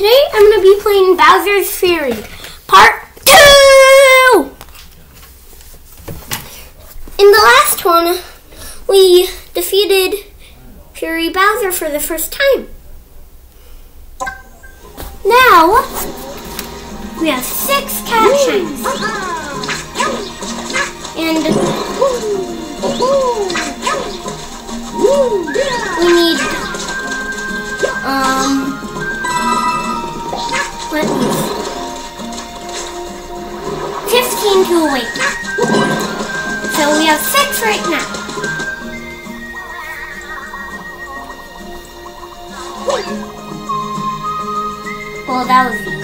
Today I'm going to be playing Bowser's Fury, Part 2! In the last one, we defeated Fury Bowser for the first time. Now, we have six shines. And we need, um, let me see. 15 to. So we have six right now. Well, that was easy.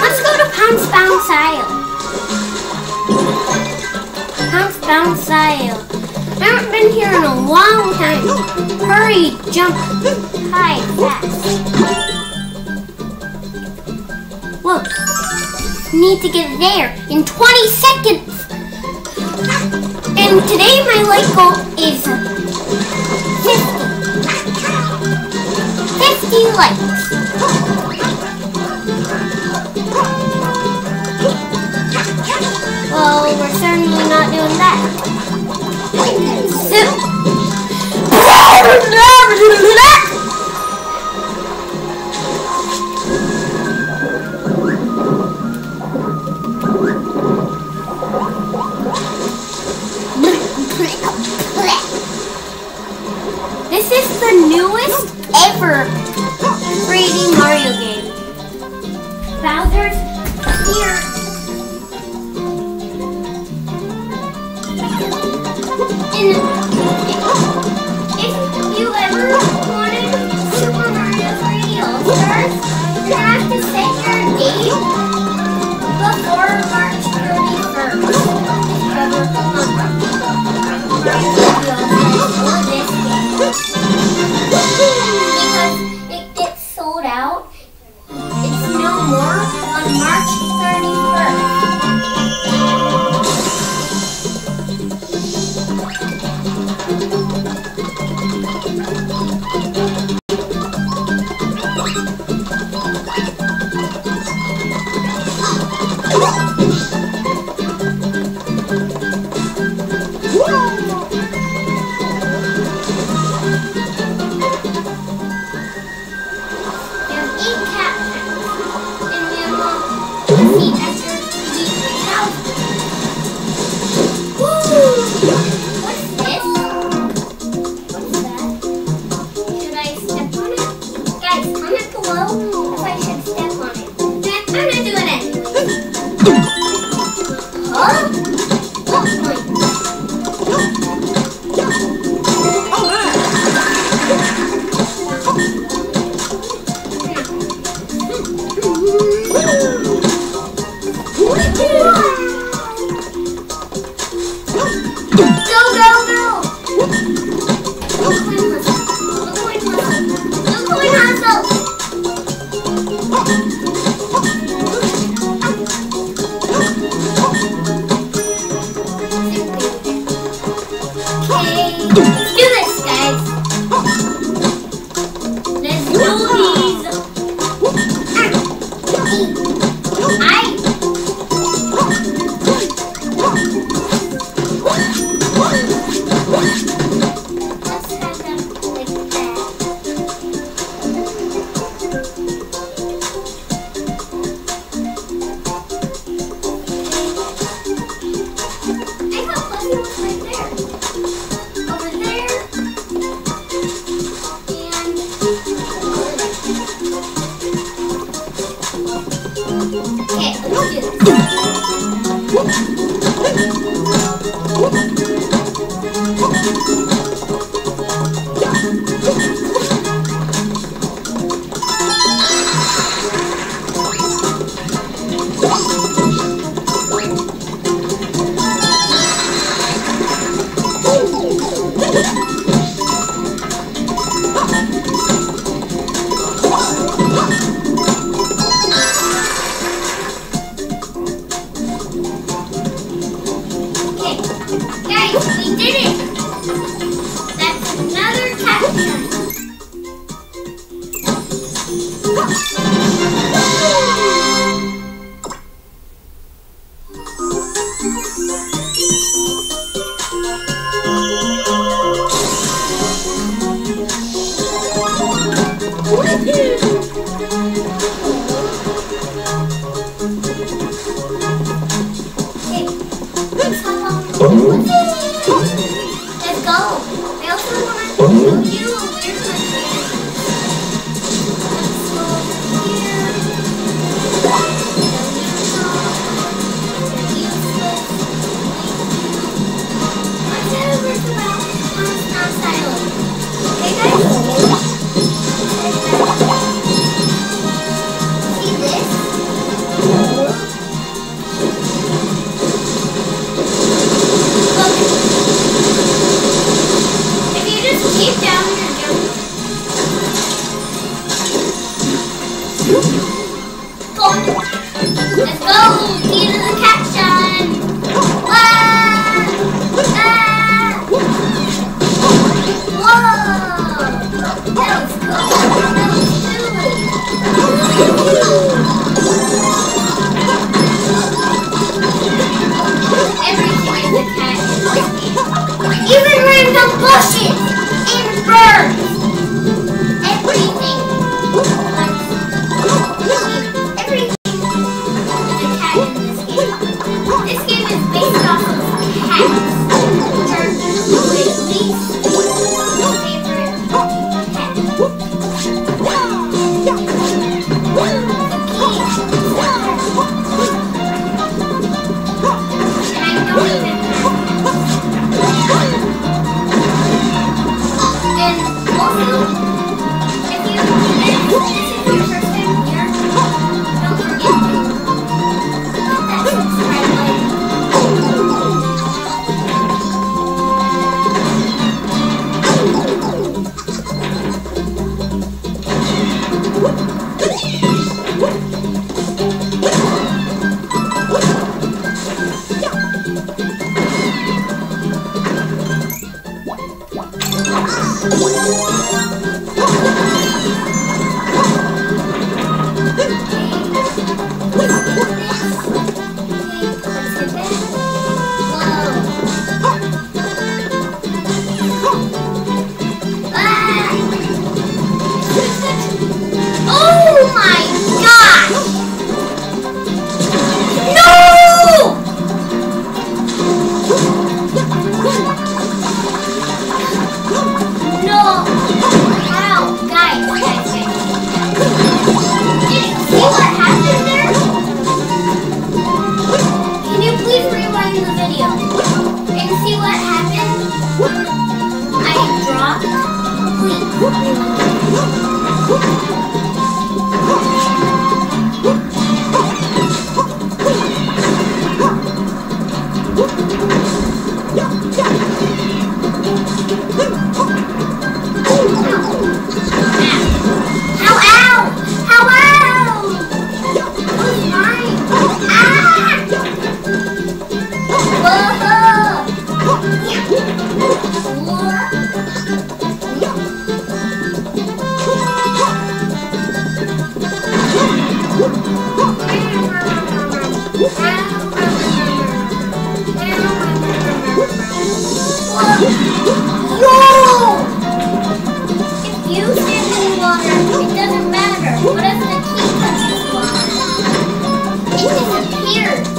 Let's go to. Pounce Bounce Isle. Haven't been here in a long time. Hurry, jump high, fast. Whoa. Need to get there in 20 seconds. And today my life goal is 50. 50 likes. Well, we're certainly Whoop. What if you stand any longer, it doesn't matter. Whatever the key water? It disappears.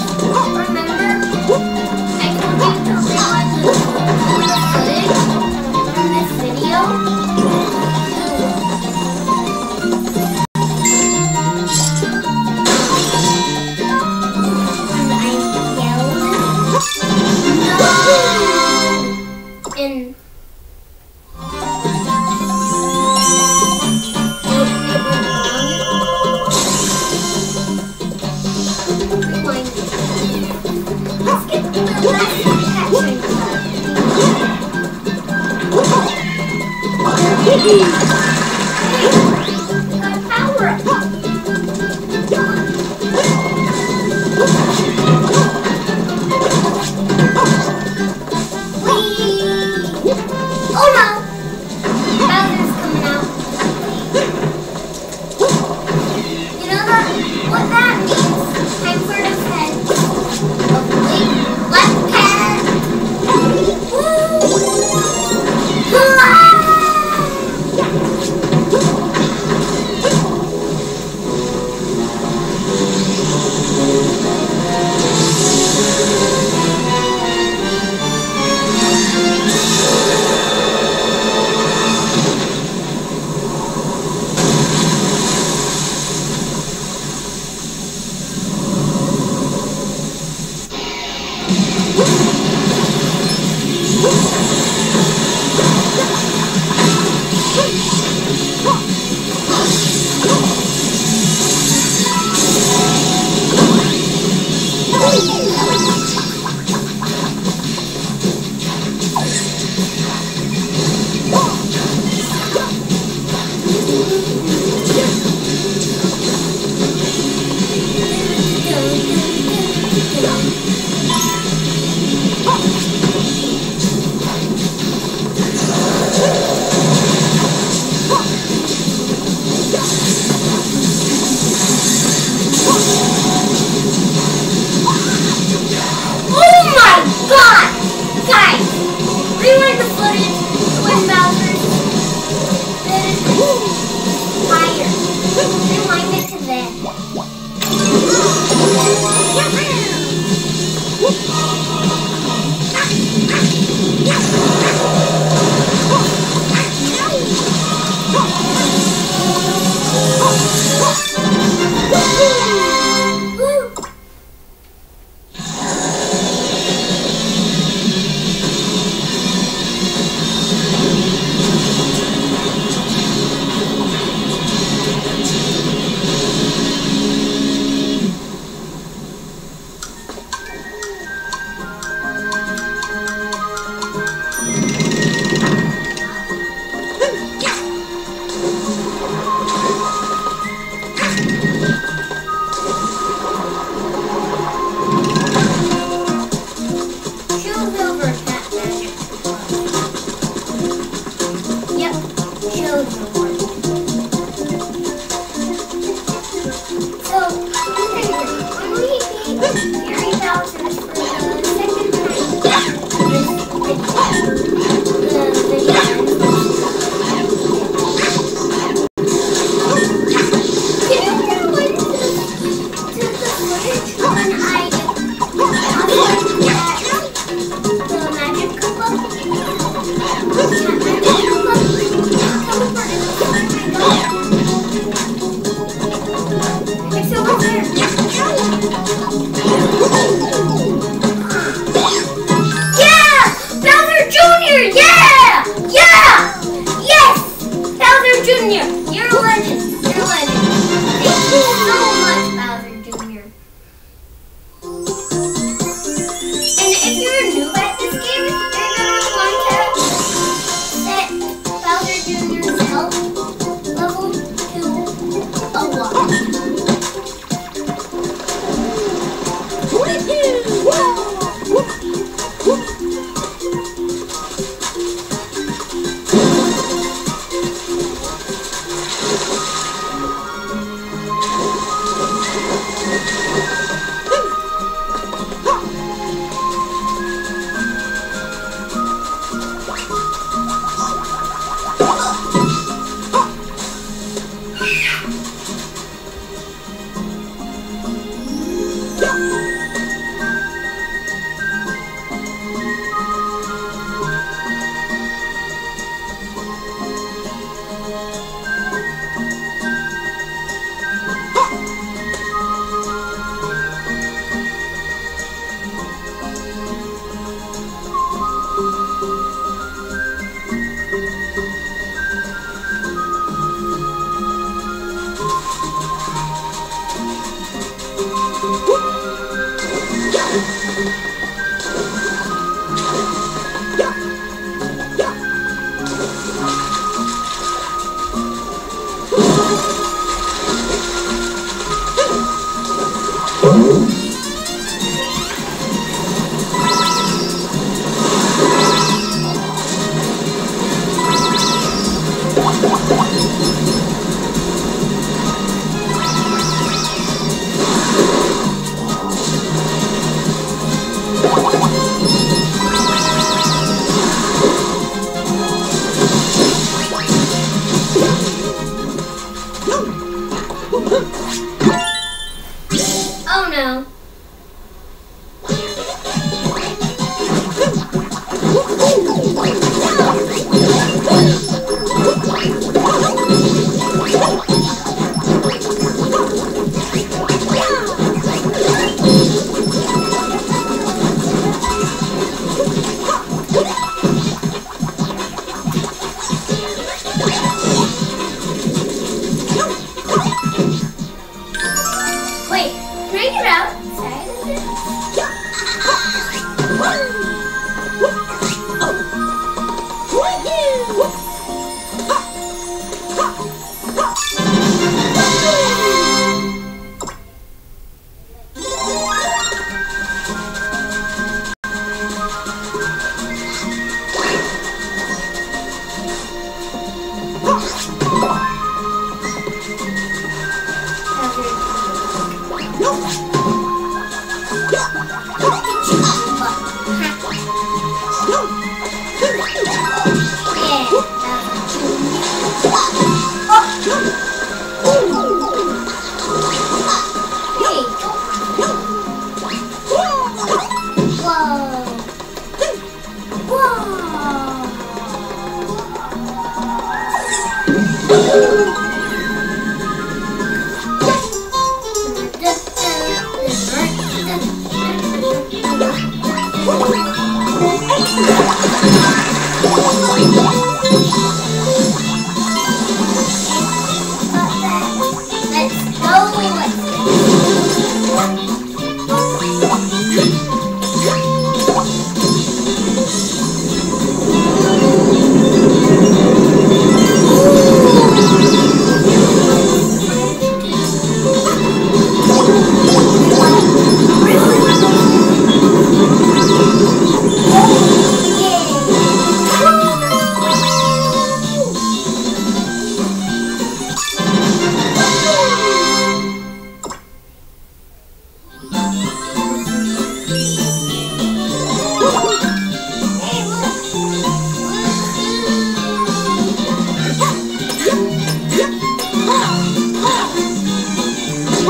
Let's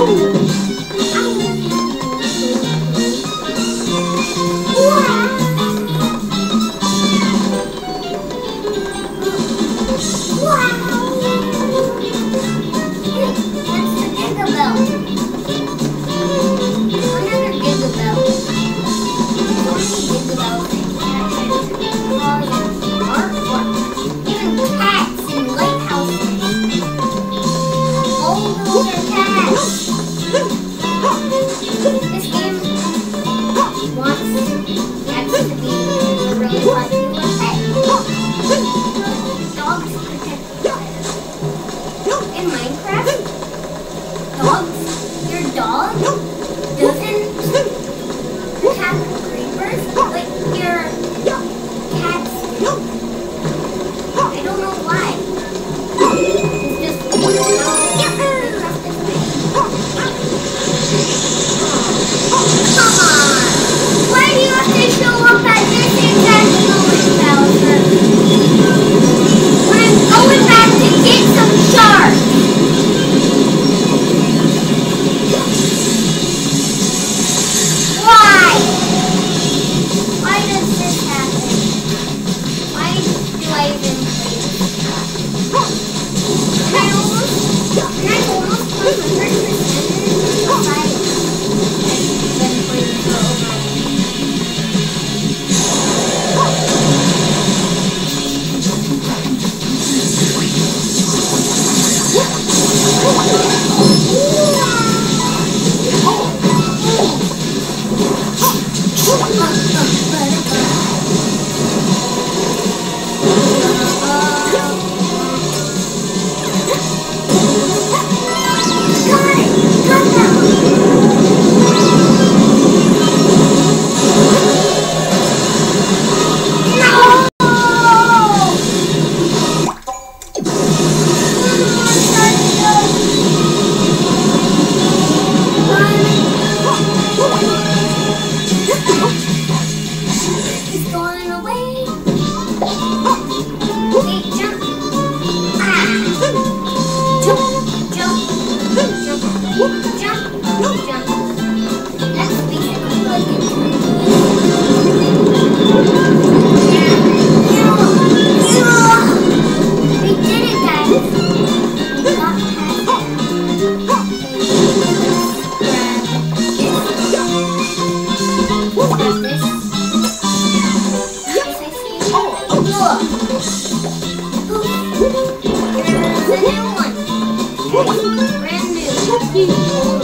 Woo! Huh. Now, now, now, now, now, new. And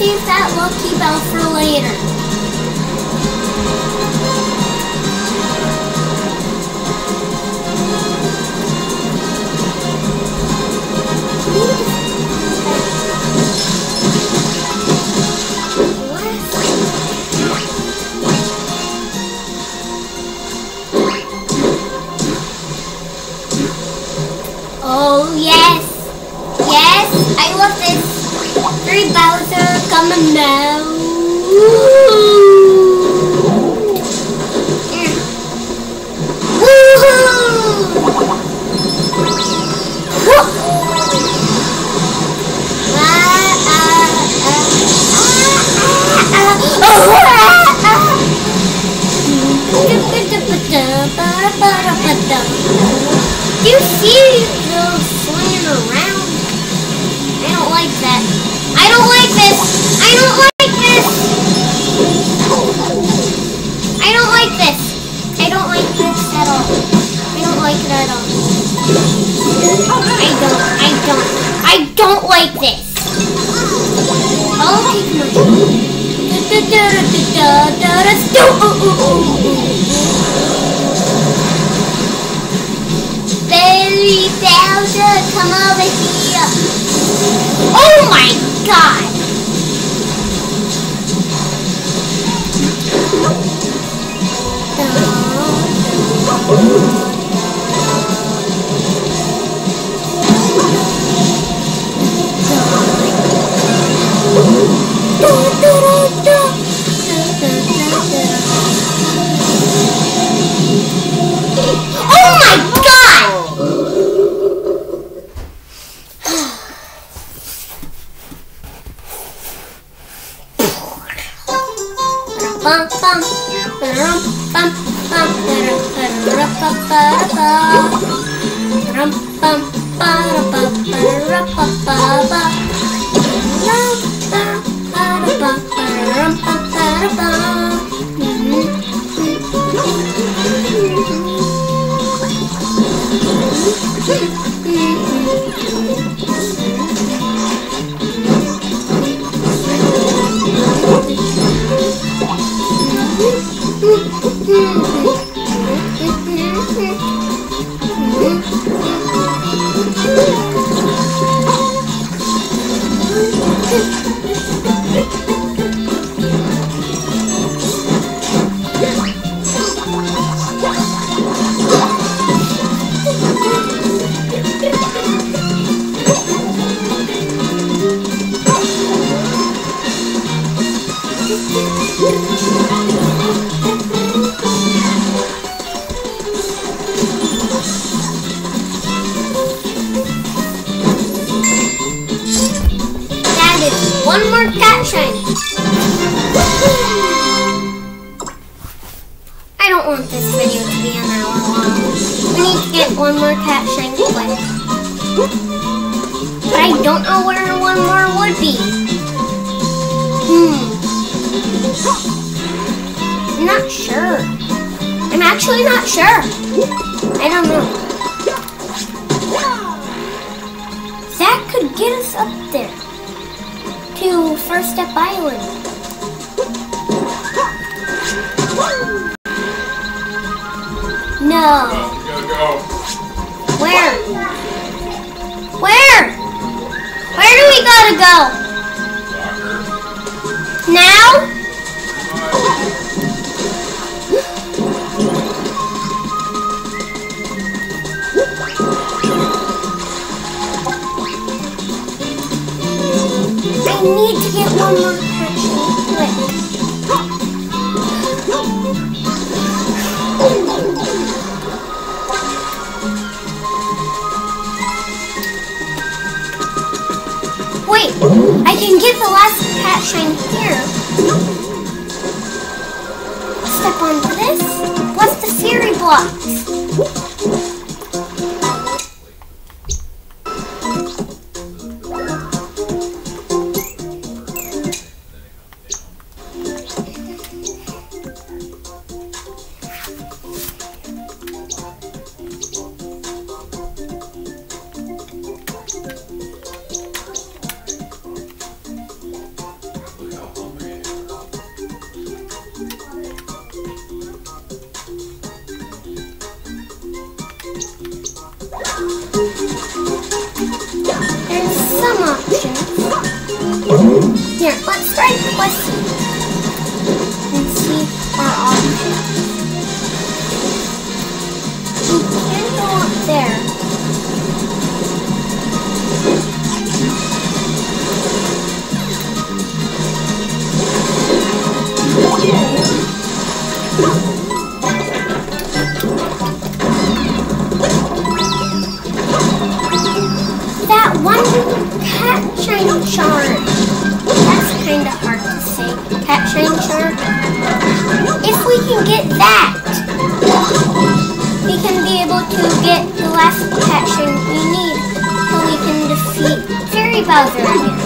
save that lucky bell for later. Baby Zelda, come over here. Oh my god! Do, do, do. Oh my god! 我。Cat. If we can get that, we can be able to get the last shine we need so we can defeat Fury Bowser again.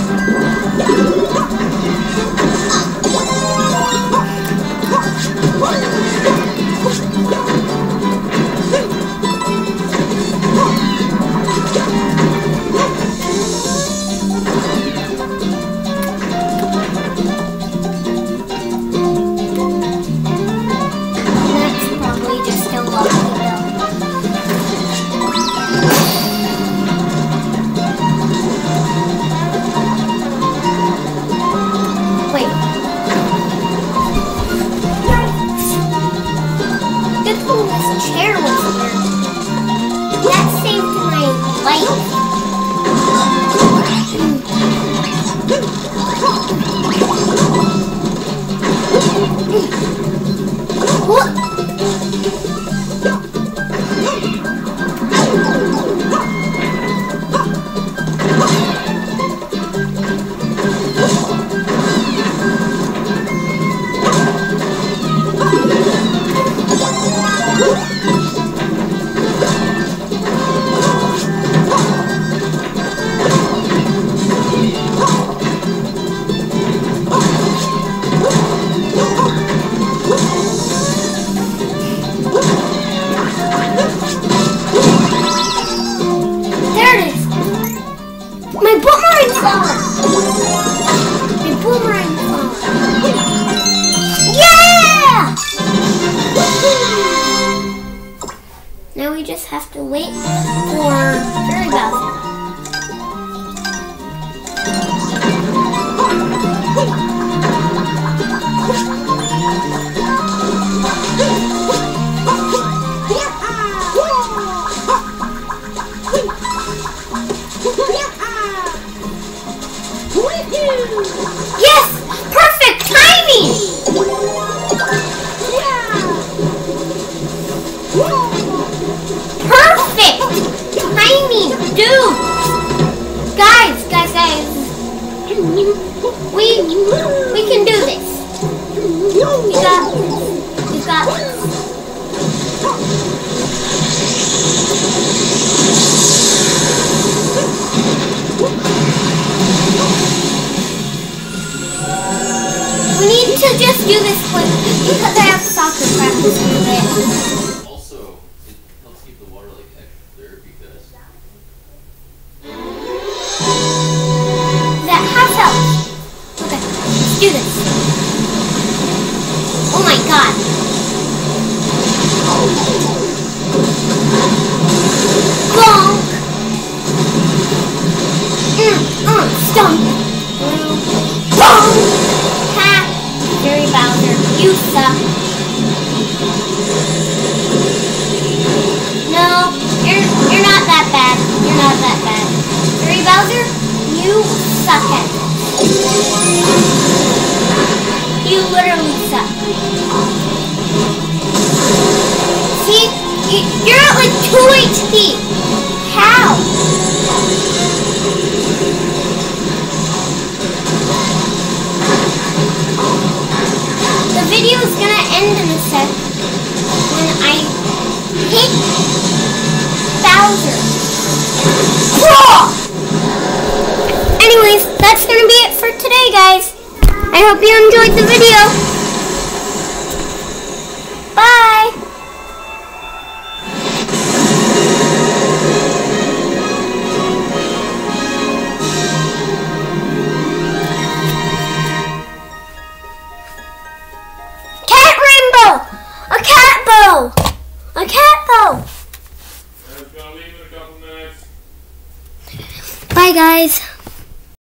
Do this. Oh my god. Bonk. Mm, mm, stomp. Bonk. Ha. Gary Bowser, you suck. No, you're you're not that bad. You're not that bad. Gary Bowser, you suck at it. You literally suck. See, you- you're at like 2 HP. How? The video is gonna end in a sec when I hit Bowser. Anyways, that's gonna be it for today, guys. I hope you enjoyed the video.